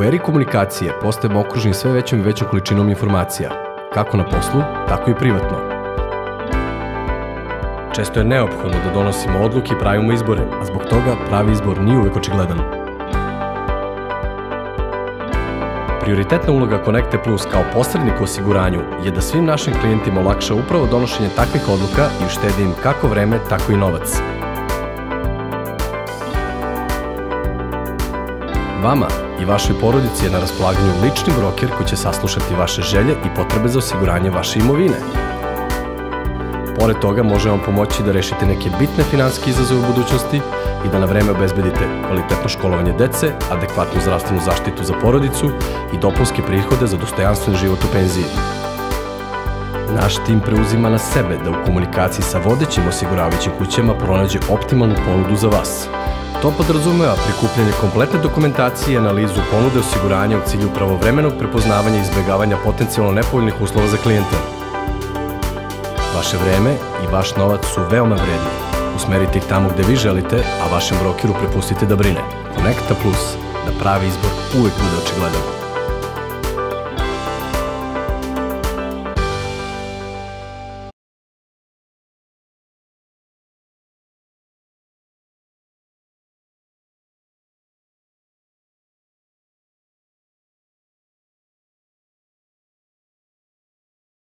U eri komunikacije postajemo okruženi sve većom i većom količinom informacija, kako na poslu, tako i privatno. Često je neophodno da donosimo odluke i pravimo izbore, a zbog toga pravi izbor nije uvek očigledan. Prioritetna uloga Connecte Plus kao posrednik u osiguranju je da svim našim klijentima olakša upravo donošenje takvih odluka i uštedi im kako vreme, tako i novac. Vama i vašoj porodici je na raspolaganju lični broker koji će saslušati vaše želje i potrebe za osiguranje vaše imovine. Pored toga može vam pomoći da rešite neke bitne finanske izazove u budućnosti i da na vreme obezbedite kvalitetno školovanje dece, adekvatnu zdravstvenu zaštitu za porodicu i dopunske prihode za dostojanstven život u penziji. Naš tim preuzima na sebe da u komunikaciji sa vodećim osiguravajućim kućama pronađe optimalnu ponudu za vas – To podrazumeva prikupljanje kompletne dokumentacije i analizu ponude osiguranja u cilju pravovremenog prepoznavanja i izbjegavanja potencijalno nepovoljnih uslova za klijenta. Vaše vreme i vaš novac su veoma vredni. Usmerite ih tamo gde vi želite, a vašem brokeru prepustite da brine. Connecta Plus, da pravi izbor uvek bude očigledan.